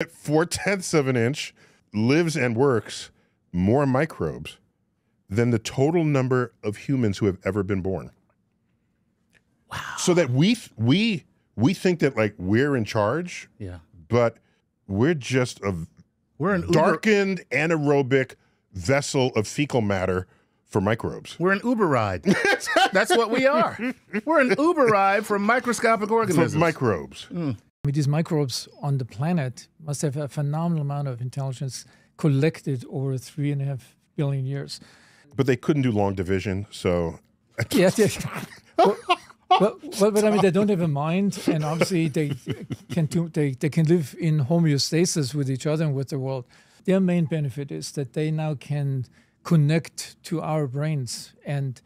at four tenths of an inch lives and works more microbes than the total number of humans who have ever been born. Wow. So that we we we think that like we're in charge, Yeah. but we're just a We're an Uber, darkened anaerobic vessel of fecal matter for microbes. we're an Uber ride. That's what we are. We're an Uber ride for microscopic For organisms. microbes. Mm. I mean, these microbes on the planet must have a phenomenal amount of intelligence collected over three and a half billion years. But they couldn't do long division, so Yeah, they, but, but, but, but I mean, they don't have a mind, and obviously they can do, they, they can live in homeostasis with each other and with the world. Their main benefit is that they now can connect to our brains and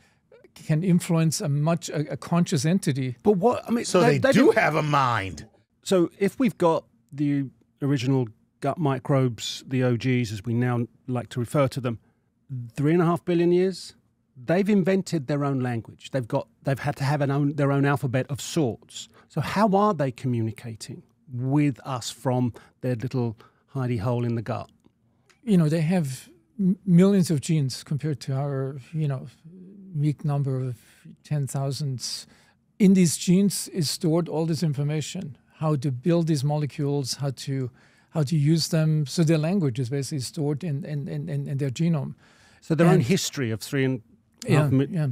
can influence a much a, a conscious entity. But what I mean, so they, do have a mind. So if we've got the original gut microbes, the OGs, as we now like to refer to them, three and a half billion years, they've invented their own language. They've got they've had to have an own, their own alphabet of sorts. So how are they communicating with us from their little hidey hole in the gut? you know, they have millions of genes compared to our, you know, meek number of 10,000s. In these genes is stored all this information, how to build these molecules, how to how to use them. So their language is basically stored in, in, in, in in their genome. So their own history of three and Yeah, half mi- yeah.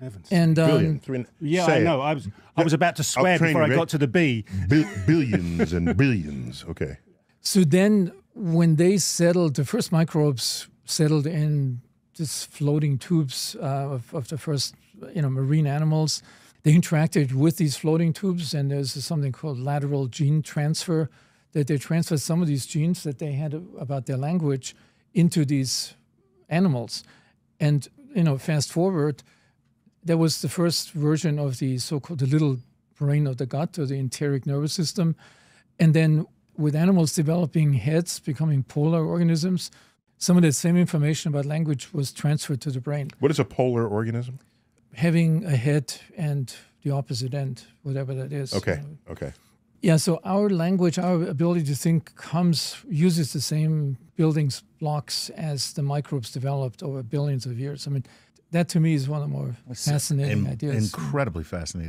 Heavens. And um, Yeah, say I it. know. I was I was about to swear before you, I got to the B. Bi- billions and billions. Okay. So then, when they settled, the first microbes settled in these floating tubes uh, of, of the first, you know, marine animals. They interacted with these floating tubes, and there's something called lateral gene transfer, that they transferred some of these genes that they had about their language into these animals. And you know, fast forward, there was the first version of the so-called the little brain of the gut, or the enteric nervous system, and then with animals developing heads, becoming polar organisms, some of that same information about language was transferred to the brain. What is a polar organism? Having a head and the opposite end, whatever that is. Okay. Okay. Yeah, so our language, our ability to think comes, uses the same building blocks as the microbes developed over billions of years. I mean, that to me is one of the more fascinating In- ideas. Incredibly fascinating.